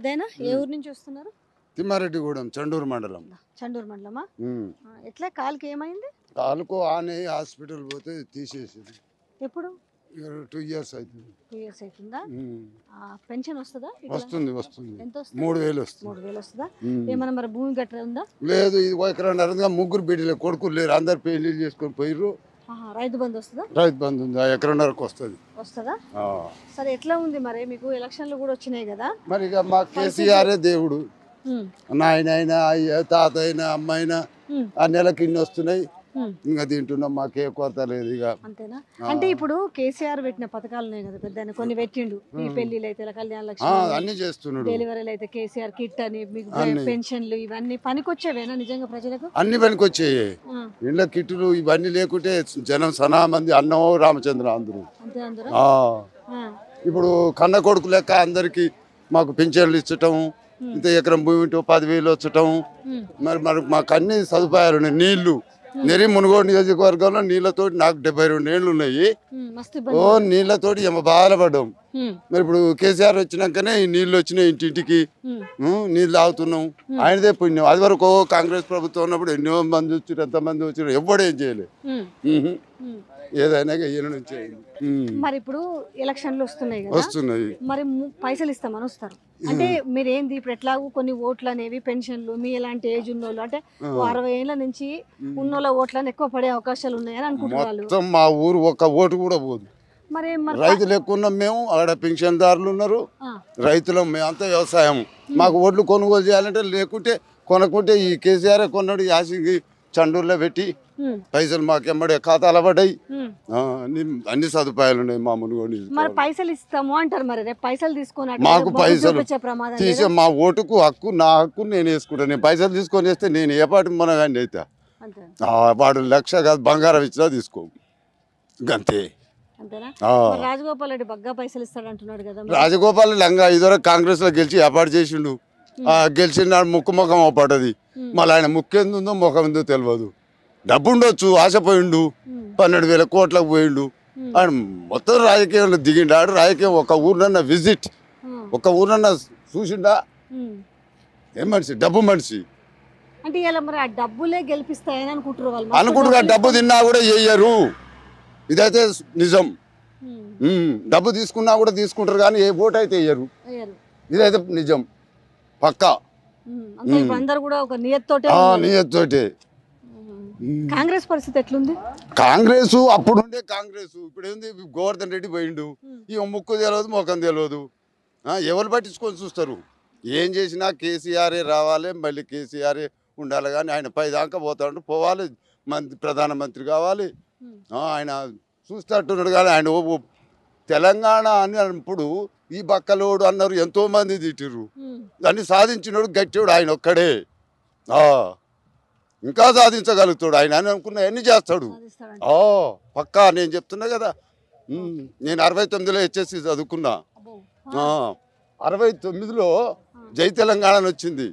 పెద్దయినా ఏ ఊరు నుంచి వస్తున్నారు? తిమ్మారెడ్డిగూడెం చండూరు మండలం. చండూరు మండలమా? ఎట్లా? కాలుకి ఏమైంది? కాలుకు ఆనే హాస్పిటల్ పోతే తీసేసింది. ఎప్పుడు? టూ ఇయర్స్ అవుతుంది టూ ఇయర్స్ అవుతుందా పెన్షన్ వస్తుందా? వస్తుంది వస్తుంది. ఎంత మూడు వేలు వస్తుంది. మూడు వేలు వస్తుందా. ఏమన్నా మరి భూమి గట్ర ఉందా? లేదు ఇది ఎకరన్నరగా ముగ్గురు బిడ్డలు కొడుకులు లేరు అందరు పెళ్ళి చేసుకొని పోయిర్రు. రైతు బంధు వస్తుందా? రైతు బంధు ఉంది ఆ ఎకరన్నరకు వస్తుంది. వస్తుందా. సరే ఎట్లా ఉంది మరి? మీకు ఎలక్షన్లు కూడా వచ్చినాయి కదా? మరి ఇక మా కేసీఆరే దేవుడు. నాయన అయినా అయ్య తాత అయినా అమ్మ అయినా ఆ నెలకి ఇన్ని వస్తున్నాయి. ఇంకా తింటున్నాం మాకే కొరత లేదు ఇక. అంతేనా? అంటే ఇప్పుడు కేసీఆర్ పెట్టిన పథకాలు ఉన్నాయి కదా పెద్ద కొన్ని పెట్టిండు. ఈ పెళ్ళిలు అయితే కళ్యాణ లక్ష్మి అన్ని చేస్తున్నాడు. డెలివరీలు అయితే కేసీఆర్ కిట్ అని మీకు. పెన్షన్లు ఇవన్నీ పనికొచ్చేవేనా నిజంగా ప్రజలకు? అన్ని పనికొచ్చాయి. ఆ, ఇండ్ల కిట్టులు ఇవన్నీ లేకుంటే జనం సనా మంది అన్నం రామచంద్ర అందరూ. ఇప్పుడు కన్న కొడుకు లెక్క అందరికి మాకు పింఛన్లు ఇచ్చటం ఇంత ఎకరం భూమి పదివేలు వచ్చటం. మరి మరి మాకు అన్ని సదుపాయాలు ఉన్నాయి నీళ్ళు నెరి మునుగోడు నియోజకవర్గంలో నీళ్ళతోటి నాకు డెబ్బై రెండు ఏళ్ళు ఉన్నాయి ఓ నీళ్ళతోటి ఏమో బాధపడ్డాం. మరి ఇప్పుడు కేసీఆర్ వచ్చినాకనే ఈ నీళ్ళు వచ్చినాయి ఇంటింటికి. నీళ్ళు తాగుతున్నాం. ఆయనదే పుణ్యం. అది వరకు కాంగ్రెస్ ప్రభుత్వం ఉన్నప్పుడు ఎన్నో మంది వచ్చారు ఎంతమంది వచ్చారు ఎవ్వడేం చేయలేదు. ఏదైనా ఈయన నుంచి. మరి ఇప్పుడు ఎలక్షన్లు వస్తున్నాయి కదా? వస్తున్నాయి. మరి పైసలు ఇస్తామని వస్తారు. అంటే మీరు ఏంది ఇప్పుడు ఎట్లాగూ కొన్ని ఓట్లు అనేవి పెన్షన్లు మీ ఎలాంటి ఏజ్ ఉన్నోళ్ళు అంటే ఓ అరవై ఏళ్ళ నుంచి ఉన్నోళ్ళ ఓట్లని ఎక్కువ పడే అవకాశాలు ఉన్నాయని అనుకుంటున్నారు వాళ్ళు. మా ఊరు ఒక్క ఓటు కూడా పోదు. మరి రైతులు ఎక్కువ ఉన్నాం మేము ఆడ పింఛన్దారులు ఉన్నారు. రైతులం మేమంతా వ్యవసాయం. మాకు ఓట్లు కొనుగోలు చేయాలంటే లేకుంటే కొనకుంటే ఈ కేసీఆర్ కొన్నాడు యాసింగి చండూరులో పెట్టి పైసలు మాకు ఎమ్మడే ఖాతాలు పడ్డాయి. అన్ని అన్ని సదుపాయాలు ఉన్నాయి మా మునుగోడు మరి. పైసలు ఇస్తాము అంటారు మరి రేపు పైసలు తీసుకొని మాకు పైసలు తీసే? మా ఓటుకు హక్కు నా హక్కు నేను వేసుకుంటాను నేను పైసలు తీసుకొని వేస్తే నేను ఏ పాటి మునగాండి అయితే? అంతే ఆ, వాడు లక్ష కాదు బంగారం ఇచ్చినా తీసుకో. అంతే రాజగోపాల్ రెడ్డి బగ్గా పైసలు ఇస్తాడు అంటున్నాడు కదా. రాజగోపాల్ లంగా ఇదివరకు కాంగ్రెస్లో గెలిచి ఏర్పాటు చేసిండు? ఆ గెలిచిన ముక్కు ముఖం పడ్డది. మళ్ళీ ఆయన ముక్కు ఎందుందో ముఖం ఎందో తెలియదు డబ్బు ఉండొచ్చు ఆశపోయిండు. పన్నెండు వేల కోట్లకు పోయిండు. ఆయన మొత్తం రాజకీయంలో దిగిండు. ఆడు రాజకీయం ఒక ఊరినన్న విజిట్. ఒక ఊరినన్న చూసిండా. ఏం మనిషి? డబ్బు మనిషి. అంటే ఇలా మరి ఆ డబ్బులే గెలిపిస్తాయని అనుకుంటారు వాళ్ళు. మస్తు అనుకుంటున్నా డబ్బులు డబ్బు తిన్నా కూడా చెయ్యరు. ఇదైతే నిజం. డబ్బు తీసుకున్నా కూడా తీసుకుంటారు కానీ ఏ ఓటు అయితే వేయరు. ఇదైతే నిజం. పక్కా. అందరు కూడా ఒక నియత్తోటే. నియత్తోటే. కాంగ్రెస్ పరిస్థితి ఎట్లుంది? కాంగ్రెస్ అప్పుడుండే కాంగ్రెస్. ఇప్పుడు ఏంది గోవర్ధన్ రెడ్డి పోయిండు. ఇక ముక్కు తెలియదు ముఖం తెలియదు ఎవరు పట్టించుకొని చూస్తారు? ఏం చేసినా కేసీఆరే రావాలి మళ్ళీ కేసీఆరే ఉండాలి కానీ ఆయన పై దాకా పోతాడు. పోవాలి మంత్రి ప్రధానమంత్రి కావాలి. ఆయన చూస్తట్టున్నాడు కానీ ఆయన తెలంగాణ అని అన్నప్పుడు ఈ బక్కలోడు అన్నారు ఎంతో మంది తిట్టిర్రు దాన్ని సాధించినోడు గట్టివాడు ఆయన ఒక్కడే. ఆ, ఇంకా సాధించగలుగుతాడు. ఆయన అని అనుకున్న ఎన్ని చేస్తాడు. ఓ పక్కా నేను చెప్తున్నా కదా. నేను అరవై తొమ్మిదిలో హెచ్ఎస్సి చదువుకున్నా. అరవై తొమ్మిదిలో జై తెలంగాణ అని వచ్చింది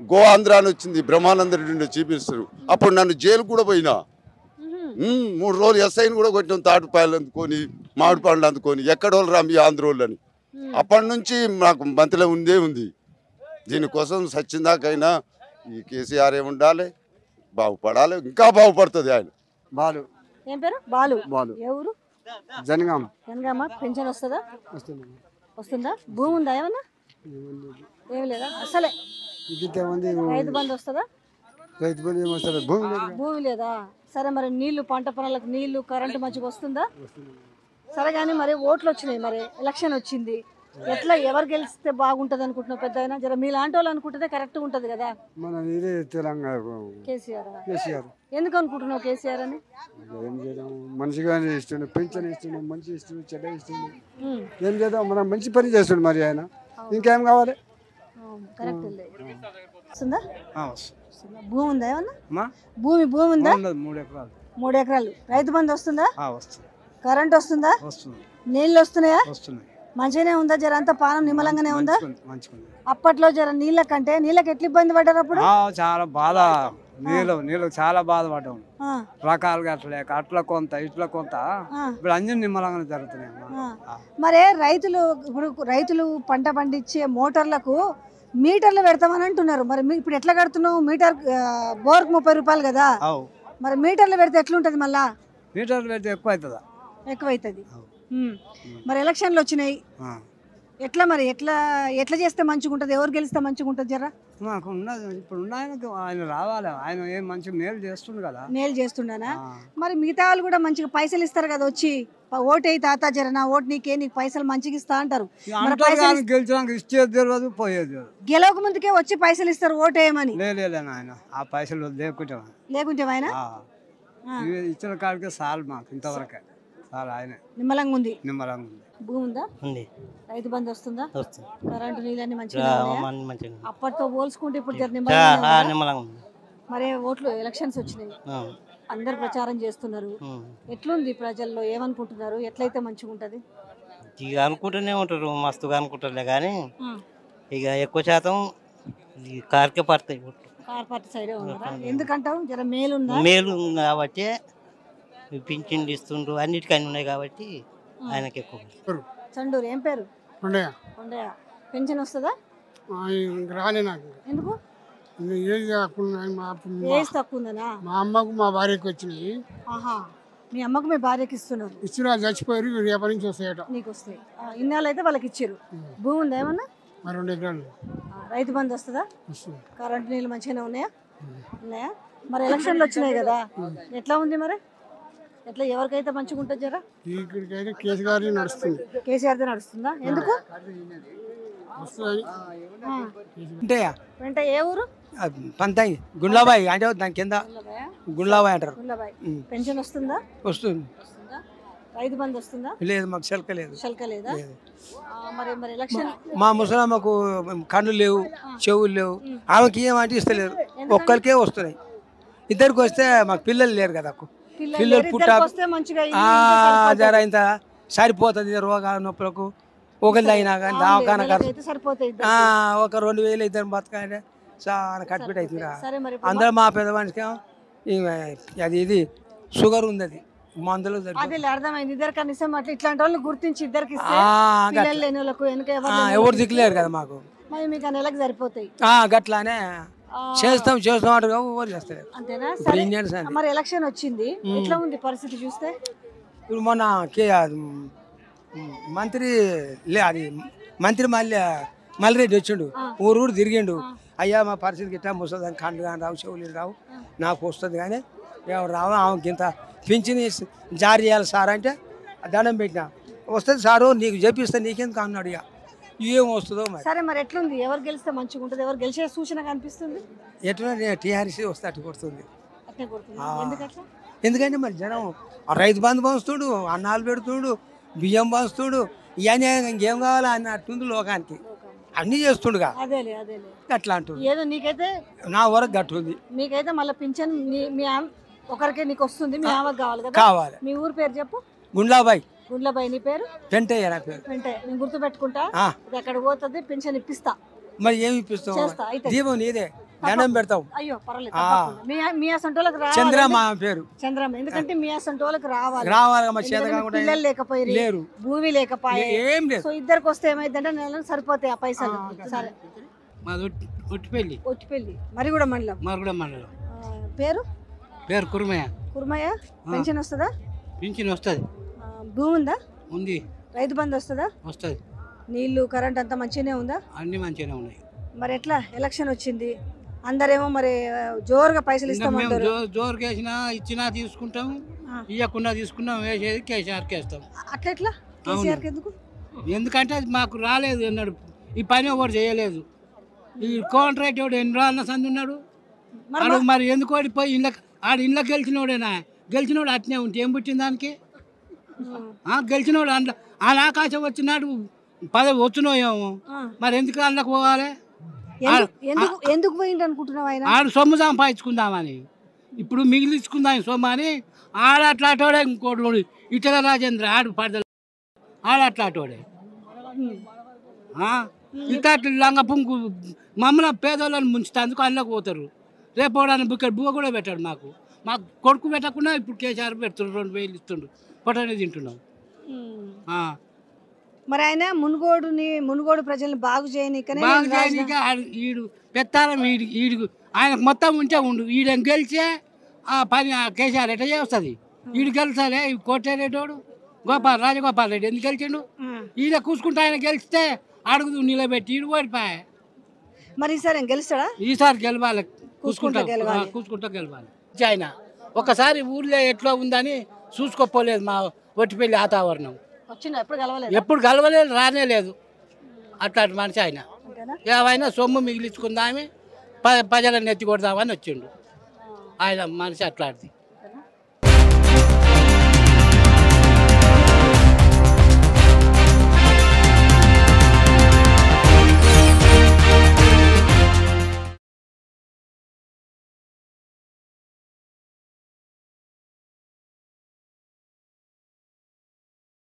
గో ఆంధ్ర అని వచ్చింది బ్రహ్మానంద రెడ్డి చీఫ్ మినిస్టర్. అప్పుడు నన్ను జైలు కూడా పోయినా. మూడు రోజులు ఎస్ఐని కూడా కొట్టినాం తాటిపాయలు అందుకొని మామిడి పండ్లు అందుకొని. ఎక్కడోళ్ళు రా మీ ఆంధ్రోళ్ళని. ఉమ్. అప్పటి నుంచి నాకు మంత్రిలో ఉందే ఉంది. దీనికోసం సచ్చిందాకైనా ఈ కేసీఆర్ ఏ ఉండాలి బాగుపడాలి ఇంకా బాగుపడుతుంది ఆయన. బాలు. ఏం పేరు? బాలు. బాలు. ఏ ఊరు? జనగాం. వెనకమ్మ పెన్షన్ వస్తుందా? వస్తుంది వస్తుందా? భూమి ఉందా ఏమన్నా? ఏం లేదా? అసలే. రైతు బంధు వస్తుందా? రైతు బంధు ఏమొస్తుంది భూమి లేదు? భూమి లేదా? సరే మరి నీళ్ళు పంట పనులకు నీళ్ళు కరెంటు మంచిగా వస్తుందా? సరే కానీ మరి ఓట్లు వచ్చినాయి మరి. ఎలక్షన్ వచ్చింది. ఎట్లా ఎవరు గెలిస్తే బాగుంటది అనుకుంటున్నావు పెద్ద అయినా జర మీలాంటి వాళ్ళు అనుకుంటే కరెక్ట్ ఉంటది కదా. మన ఇదే తెలంగాణ కేసీఆర్ కేసీఆర్. ఎందుకు అనుకుంటున్నావు కేసీఆర్ అని? ఏం చేద్దాం? మంచిగానే ఇస్తుండే పెన్షన్ ఇస్తుండే మంచి ఇస్తుండే చెడ్డ ఇస్తుండే ఏం చేద్దాం? మనం మంచి పని చేస్తుండే మరి ఆయన. ఇంకేం కావాలి? భూమి ఉందా ఏమన్నా? భూమి భూమి ఉందా? మూడు ఎకరాలు. మూడు ఎకరాలు. రైతు బంధు వస్తుందా? ఆ, వస్తుంది. కరెంట్ వస్తుందా? వస్తుంది. నీళ్ళు వస్తున్నాయా? వస్తున్నాయి. మంచిగానే ఉందా? జర అంతా పానం నిమ్మలంగానే ఉందా? అప్పట్లో జర నీళ్ళ కంటే నీళ్ళకి ఎట్లా ఇబ్బంది పడ్డారు అప్పుడు? చాలా బాధ. నీళ్ళు నీళ్ళు చాలా బాధపడ్డాం రకాలుగా అట్లేక అట్లా కొంత ఇట్లా కొంత. ఇప్పుడు అన్ని నిమ్మలంగానే జరుగుతున్నాయి. మరే రైతులు ఇప్పుడు రైతులు పంట పండించే మోటార్లకు మీటర్లు పెడతామని అంటున్నారు. మరి ఇప్పుడు ఎట్లా కడుతున్నావు? మీటర్ బోర్కు ముప్పై రూపాయలు కదా? మరి మీటర్లు పెడితే ఎట్లుంటది మళ్ళా? మీటర్లు పెడితే ఎక్కువ అవుతుందా ఎక్కువైతుంది. అవు. మరి ఎలక్షన్లు వచ్చినాయి. ఎట్లా మరి? ఎట్లా ఎట్లా చేస్తే మంచిగా ఉంటుంది ఎవరు గెలిస్తే మంచిగా ఉంటుంది జరా? మాకు ఉన్నది ఇప్పుడు ఉన్న ఆయనకు ఆయన రావాలి. ఆయన ఏం మంచి మేలు చేస్తుంది కదా. మేలు చేస్తుండనా. మరి మిగతా వాళ్ళు కూడా మంచిగా పైసలు ఇస్తారు కదా వచ్చి. ఓటు తాత జర నా ఓటు నీకే నీకు పైసలు మంచిగా ఇస్తా అంటారు. గెలిచినాక ఇచ్చేది తెలియదు పోయేది గెలవక ముందుకే వచ్చి పైసలు ఇస్తారు ఓటు వేయమని లే లే, లే నాయన ఆ పైసలు లేకుంటే లేకుంటే ఆయన ఇచ్చిన కాడికి చాలు మాకు ఇంతవరకే. ఆయనే. నిమ్మలంగా ఉంది నిమ్మలంగా ఉంది. భూమి ఉందా ఉంది రైతు బంధు వస్తుందా? వస్తుంది. కరెంటు నీళ్ళని మంచిగా ఉన్నాయా? మంచిగా. అప్పటితో పోల్చుకుంటే ఇప్పుడు జర నిమ్మలంగా ఆ, ఉందా? నిమ్మలంగా ఉంది మరి ఓట్లు ఎలక్షన్స్ వచ్చినాయి. ఆ, అందరు ప్రచారం చేస్తున్నారు. ఉమ్. ఎట్లుంది ప్రజల్లో? ఏమనుకుంటున్నారు? ఎట్లయితే మంచిగా ఉంటది? ఇక అనుకుంటూనే ఉంటారు మస్తుగా అనుకుంటారులే కానీ ఇక ఎక్కువ శాతం ఈ కార్కే పడతాయి ఓట్లు. కార్ పార్టీ సైడే ఉన్నారా? ఎందుకంటావు? జర మేలుందా? మేలు ఉంది కాబట్టి పింఛన్లు ఇస్తుండ్రు అన్నిటికీ అన్ని ఉన్నాయి కాబట్టి ఆయనకి ఎక్కువ. చండూరు ఏం పేరు? పెన్షన్ వస్తుందా? రాలే నాకు. ఎందుకు? మా ఏజ్ తక్కువ ఉందనా? మా అమ్మకు మా భార్యకి వచ్చినాయి. ఆహా. మీ అమ్మకు మీ భార్యకి ఇస్తున్నారు. చచ్చిపోయారు రేపటి నుంచి వస్తాయట. నీకు వస్తాయి. ఆ, ఇన్నాళ్ళు అయితే వాళ్ళకి ఇచ్చారు. భూమి ఉందా ఏమన్నా? రెండు ఎకరాలు. రైతు బంధు వస్తుందా? వస్తుంది. కరెంటు నీళ్ళు మంచిగానే ఉన్నాయా? ఉన్నాయా? మరి ఎలక్షన్లు వచ్చినాయి కదా. ఎట్లా ఉంది మరి? ఎట్లా ఎవరికైతే మంచిగా ఉంటుంది జరా? ఇక్కడికైతే కేసు గారి నడుస్తుంది. కేసీఆర్దే నడుస్తుందా? ఎందుకు? ఏ ఊరు? పంతాయి గుండ్లాబాయి అంటే దాని కింద? గుండ్లాబాయి? అంటారు. పెన్షన్ వస్తుందా? వస్తుంది. వస్తుందా? రైతు బంధు వస్తుందా? లేదు మాకు చెలక లేదు. శల్క లేదా మరి మరి ఎలక్షన్ మా ముసలమ్మకు కళ్ళు లేవు చెవులు లేవు. ఆమెకి ఏమంటే ఇస్తలేరు ఒక్కరికే వస్తున్నాయి. ఇద్దరికి వస్తే మాకు పిల్లలు లేరు కదా అక్కు. పిల్లలు పిల్లలు లేరు, పుట్టా ఇద్దరికి వస్తే మంచిగా ఇల్లు ఆ, ఇంట్లో సరిపోతుంది. జర ఇంత సరిపోతుంది రోగాల నొప్పులకు ఒకరిది అయినా కానీ. ఆ, ఒక రెండు వేలు ఇద్దరు బతకాలంటే చాలా కట్పిట్ అవుతుందా అందరూ మా పెద్ద మనిషికి అది ఇది షుగర్ ఉంది అది మందులు. అర్థమైంది ఇద్దరు కనీసం అట్లా ఇట్లాంటి వాళ్ళు గుర్తించి ఇద్దరికి ఎవరు దిక్కులేరు కదా మాకు మీకు నెలకు సరిపోతాయి ఆ, గట్లానే చేస్తాం చేస్తాం అంటారు ఎవరు చేస్తలేరు అంతేనా? ఇప్పుడు సరే. ఇండియన్స్ అది. మరి ఎలక్షన్ వచ్చింది. ఎట్లా ఉంది పరిస్థితి చూస్తే? ఇప్పుడు మొన్న కే అది, మ్, మంత్రి లే అది మంత్రి మళ్ళీ మల్లిరెడ్డి వచ్చిండు. ఊరు ఊరు తిరిగిండు. అయ్యా మా పరిస్థితికి ఇట్లా ముసలి కండు కానీ రావు చెవులు రావు. నాకు వస్తుంది కానీ ఎవరు రావు? ఆమెకి ఇంత పింఛని జారీ చేయాలి సార్ అంటే దండం పెట్టినా. వస్తుంది సారు నీకు చెప్పిస్తే నీకెందుకు? అన్నాడు ఇక. ఏం వస్తుందో మరి. సరే మరి ఎట్లుంది? ఎవరు గెలిస్తే మంచిగా ఉంటుంది ఎవరు గెలిచే సూచన కనిపిస్తుంది? ఎట్లా టీఆర్సీ వస్తే అటు కొడుతుంది. అట్లే కొడుతుంది. ఆ. ఎందుకట్లా? ఎందుకంటే మరి జనం రైతు బంధు పంచుతుడు అన్నాలు పెడుతుడు బియ్యం పంచుతుడు ఇవన్నీ ఇంకేం కావాలా అన్నట్టుంది లోకానికి. అన్నీ చేస్తుండుగా. అట్లా అంటుంది ఏదో నీకైతే నా వరకు గట్టుంది. మీకైతే మళ్ళీ పింఛన్ మీ ఒకరికే నీకు వస్తుంది మీ ఆమెకు కావాలి కదా? కావాలి. మీ ఊరు పేరు చెప్పు. గుండ్లాబాయ్. గుండ్లబాయి నీ పేరు? పెంటయ్య నా పేరు. అంటే నేను గుర్తు పెట్టుకుంటా ఆ, ఇది అక్కడ పోతుంది? పింఛన్ ఇప్పిస్తా. మరి ఏమి ఇప్పిస్తావు? చేస్తా అయితే. దీపం నీదే. దండం పెడతావు. అయ్యో పర్వాలేదు ఆ. తప్పకుండా. మీ మీ అసంటోళ్ళకి రావాలి. చంద్రమ్మ ఆమె పేరు. చంద్రమ్మ. ఎందుకంటే మీ అసంటోళ్ళకి రావాలి. రావాలి మా చేత ఎందుకంటే కాకుండా పిల్లలు లేరు. భూమి లేకపోయే. ఏం లేదు. సో ఇద్దరికి వస్తే ఏమైందంటే నెలకు సరిపోతాయి ఆ పైసలు. సరే. మాది ఒట్టిపల్లి. ఒట్టిపల్లి. మరి కూడా మండలం. మరుగుడ మండలం. ఆ, పేరు? పేరు కురుమయ్య. కుర్మయ్య. పెన్షన్ వస్తుందా? పింఛన్ వస్తుంది. భూమి ఉందా? ఉంది. రైతు బంధు వస్తుందా? వస్తుంది. నీళ్ళు కరెంట్ అంతా మంచిగానే ఉందా? అన్ని మంచిగానే ఉన్నాయి. మరి ఎట్లా? ఎలక్షన్ వచ్చింది. అందరేమో మరి జోరుగా పైసలు ఇంకా మేము ఇస్తామంటారు జో జోరుకి వేసినా ఇచ్చినా తీసుకుంటాం. ఇవ్వకుండా తీసుకున్నాం వేసేది కేసీఆర్కి వేస్తాం. అట్లా ఎట్లా? కేసీఆర్కి ఎందుకు? ఎందుకంటే అది మాకు రాలేదు అన్నాడు. ఈ పని ఒకటి చేయలేదు. ఈ కాంట్రాక్ట్ ఎవడు ఎన్ని రాళ్ళ సంది ఉన్నాడు? మరి ఎందుకు ఓడిపోయి ఇళ్ళ ఆడు ఇళ్ళ గెలిచినోడేనా? గెలిచినోడు అట్నే ఉంటే ఏం పుట్టింది దానికి? ఆ, గెలిచినోడు అందులో. ఆకాశం వచ్చినాడు పదవి వచ్చినోయేమో. మరి ఎందుకు అందులోకి పోవాలి? ఎందుకు పోయింది అనుకుంటున్నావు ఆయన? ఆడు సొమ్ము సంపాదించుకుందామని. ఇప్పుడు మిగిలించుకుందాం సొమ్ము అని ఆడ అట్లాటోడే ఇంకోటి ఇటల రాజేంద్ర ఆడు పడదలు ఆడ అట్లాటోడే? ఇంత లంగ పుంకు మమ్మల్ని పేదోళ్ళని ముంచుతందుకు అందులోకి పోతారు. రేపు ఇక్కడ బువ్వ కూడా పెట్టాడు మాకు. మాకు కొడుకు పెట్టకుండా ఇప్పుడు కేసీఆర్ పెడుతుండ్రు రెండు వేలు ఇస్తుండ్రు పొట్టనే తింటున్నాం. మరి ఆయన మునుగోడుని మునుగోడు ప్రజల్ని బాగు చేయనీకనే బాగు చేయనీకే ఈడు పెత్తారం ఈడు ఈడు ఆయనకు మొత్తం ఉంటే ఉండు. ఈయన గెలిచే ఆ పని ఆ కేసీఆర్ ఎట్లా చేస్తుంది? ఈడు గెలిచాలే కోటేరేటోడు గోపాల్ రాజగోపాల్ రెడ్డి ఎందుకు గెలిచిండు. ఈయన కూసుకుంటే ఆయన గెలిస్తే అడుగుదు నిలబెట్టి ఈడు ఓడిపోయా. మరి ఈసారి గెలుస్తాడా? ఈసారి గెలవాలి. కూసుకుంటా కూసుకుంటా గెలవాలి. ఆయన ఒకసారి ఊర్లో ఎట్లా ఉందని చూసుకోపోలేదు మా ఒట్టిపల్లి వాతావరణం. ఎప్పుడు కలవలేదు? రానే లేదు. అట్లాంటి మనిషి ఆయన. ఏమైనా సొమ్ము మిగిలించుకుందామని ప ప్రజలను ఎత్తి కొడదామని వచ్చిండు. ఆయన మనిషి అట్లాంటిది.